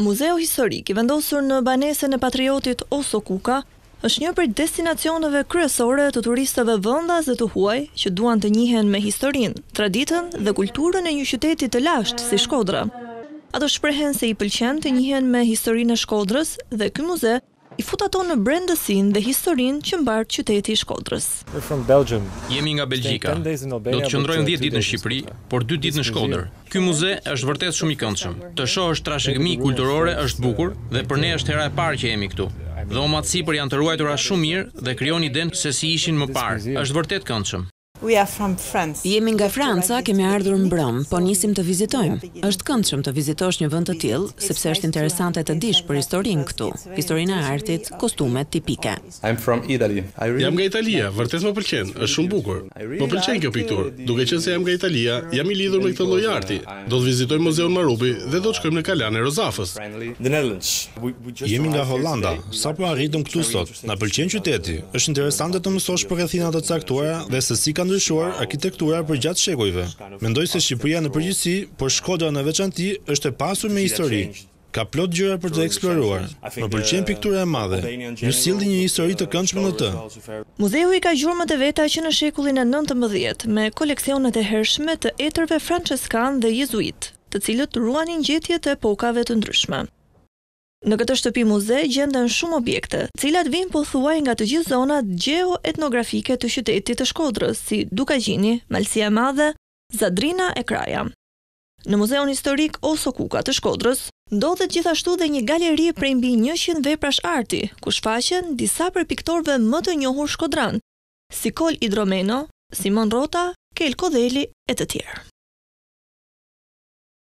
Muzeu historik i vendosur në banesën e patriotit Oso Kuka është një prej destinacioneve kryesore të turistëve vendas dhe të huaj që duan të njihen me historinë, traditën dhe kulturën e një qyteti të lashtë si Shkodra. Ato shprehen se i pëlqen të njihen me historinë e Shkodrës dhe ky muze i fut ato në brendësinë dhe historinë që mbart qyteti i Shkodrës. We're from Belgium. Jemi nga Belgjika. Do të qëndrojmë dhjetë ditë në Shqipëri, por dy ditë në Shkodër. Ky muze është vërtet shumë i këndshëm. Të shohësh trashëgimi kulturore është bukur dhe për ne është hera e parë që jemi këtu. Dhomat sipër janë të ruajtura shumë mirë dhe krijon idenë se si ishin më parë. Është vërtet këndshëm. We are from France. Jemi nga Franca, kemi ardhur mbrëmë, po nisim të vizitojmë. Është këndshëm të vizitosh një vend të tillë, sepse është interesante të dish për historinë këtu, historinë e artit, kostumet tipike. I'm from Italy. Jam nga Italia, vërtet më pëlqen, është shumë bukur. Më pëlqen kjo pikturë. Duke qenë se jam nga Italia, jam i lidhur me këtë lloj arti. Do të vizitojmë Muzeun Marubi dhe do të shkojmë në Kalanë e Rozafës. Jemi nga Holanda, sapo arritëm këtu sot. Na pëlqen qyteti, është interesante të mësosh për rrethina të caktuara dhe se si ka ndryshuar arkitektura përgjatë shekujve. Mendoj se Shqipëria në përgjithësi, por Shkodra në veçanti, është e pasur me histori. Ka plot gjëra për të eksploruar. Më pëlqen piktura e madhe. Ju sillni një histori të këndshme në të. Muzeu i ka gjurmët e veta që në shekullin e nëntëmbëdhjetë, me koleksionet e hershme të etërve françeskanë dhe jezuitë, të cilët ruanin gjetje të epokave të ndryshme. Në këtë shtëpi muze gjenden shumë objekte, të cilat vijnë pothuaj nga të gjithë zonat gjeoetnografike të qytetit të Shkodrës, si Dukagjini, Malësia e Madhe, Zadrima e Kraja. Në Muzeun Historik Oso Kuka të Shkodrës, ndodhet gjithashtu dhe një galeri prej mbi njëqind veprash arti, ku shfaqen disa prej piktorëve më të njohur shkodranë, si Kol Idromeno, Simon Rrota, Kel Kodheli e të tjerë.